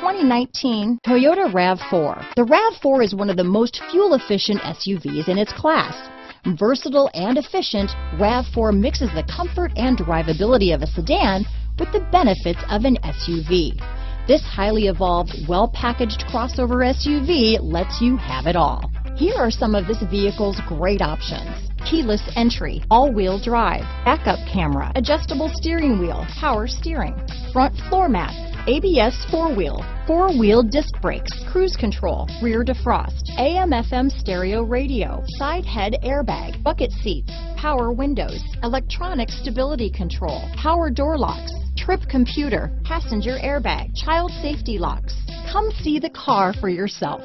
2019 Toyota RAV4. The RAV4 is one of the most fuel-efficient SUVs in its class. Versatile and efficient, RAV4 mixes the comfort and drivability of a sedan with the benefits of an SUV. This highly evolved, well-packaged crossover SUV lets you have it all. Here are some of this vehicle's great options keyless entry, all-wheel drive, backup camera, adjustable steering wheel, power steering, front floor mats, ABS four-wheel, four-wheel disc brakes, cruise control, rear defrost, AM FM stereo radio, side head airbag, bucket seats, power windows, electronic stability control, power door locks, trip computer, passenger airbag, child safety locks. Come see the car for yourself.